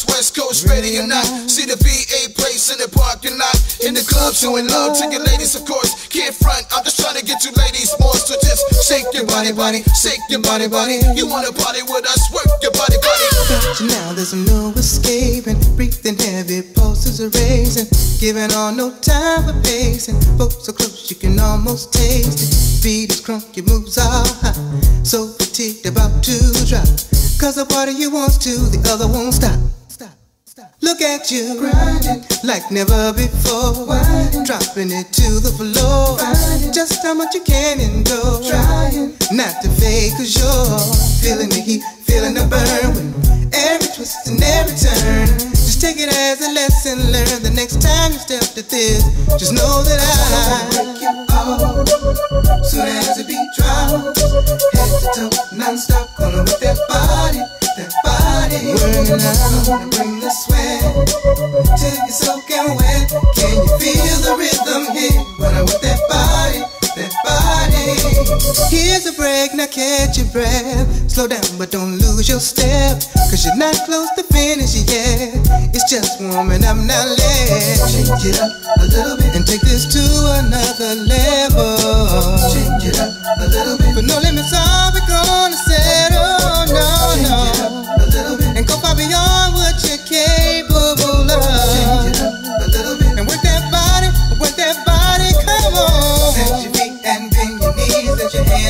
Coast, West Coast, ready or not. See the VA place in the parking lot. In the club, showing love to your ladies, of course. Can't front, I'm just trying to get you ladies more. So just shake your body, body, shake your body, body. You wanna party with us, work your body, body. Now, there's no escaping. Breathing heavy, pulses are raising. Giving all no time for pacing. Folks so close, you can almost taste it. Beat is crunk, your moves are hot. So fatigued, about to drop. Cause the party you wants to, the other won't stop. Look at you, grinding like never before. Grinding. Dropping it to the floor. Grinding. Just how much you can endure. Trying not to fake, cause you're feeling the heat, feeling the burn. With every twist and every turn. Just take it as a lesson learned. The next time you step to this, just know that I break you off. Soon as the beat drops, head to toe, non-stop, gonna body, that Working gonna bring the sweat till you're soaking wet. Can you feel the rhythm here? When I'm with that body, that body. Here's a break, now catch your breath. Slow down, but don't lose your step. Cause you're not close to finish yet. It's just warming up now, let's shake it up a little bit and take this to another level.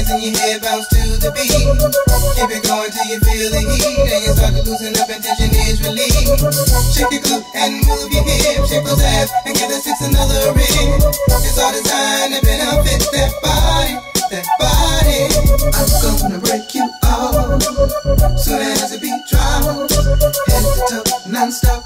Hands and your head bounce to the beat. Keep it going till you feel the heat and you start to loosen up and tension is relieved. Shake your glute and move your hips, shake those abs and give the six another ring. It's all designed to benefit that body, that body. I'm gonna break you off soon as the beat drops. Head to toe, non-stop,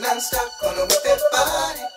non-stop, gonna with that body.